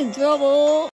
你知道不？